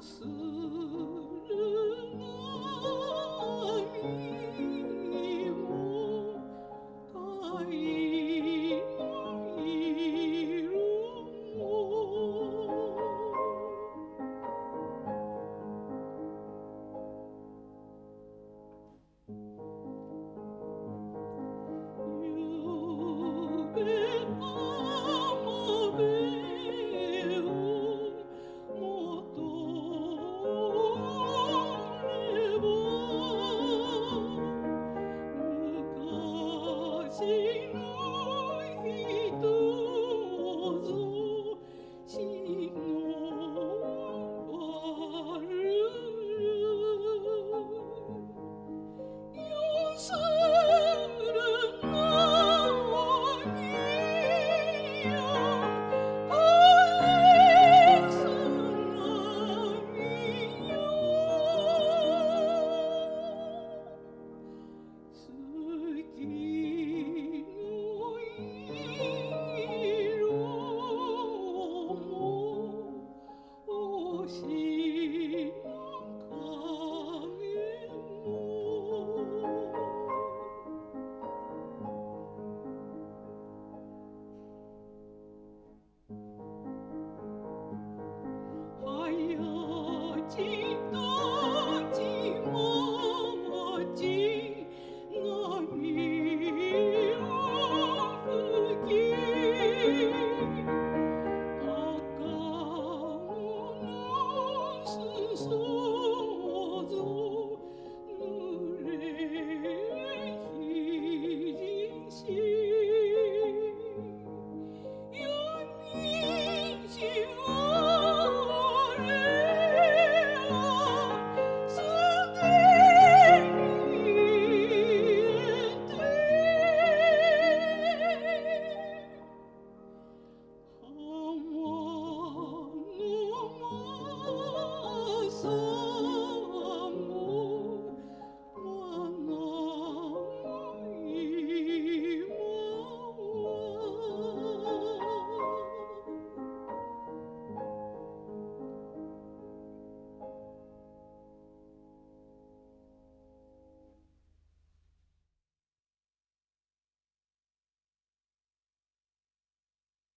closer me.